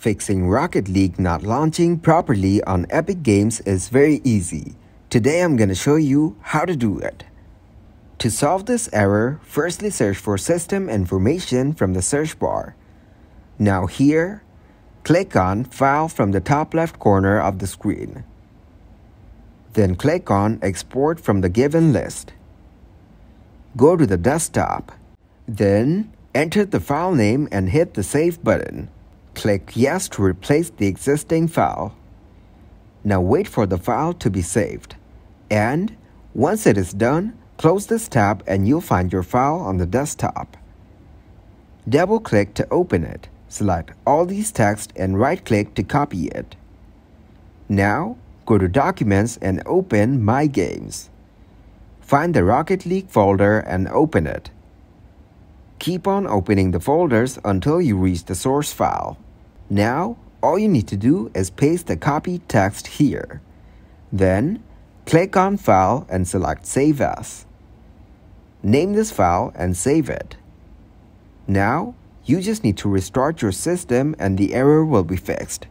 Fixing Rocket League not launching properly on Epic Games is very easy. Today I'm gonna show you how to do it. To solve this error, firstly search for system information from the search bar. Now here, click on File from the top left corner of the screen. Then click on Export from the given list. Go to the desktop. Then enter the file name and hit the Save button. Click Yes to replace the existing file. Now wait for the file to be saved. And once it is done, close this tab and you'll find your file on the desktop. Double-click to open it. Select all these text and right-click to copy it. Now, go to Documents and open My Games. Find the Rocket League folder and open it. Keep on opening the folders until you reach the source file. Now, all you need to do is paste the copied text here. Then, click on File and select Save As. Name this file and save it. Now, you just need to restart your system and the error will be fixed.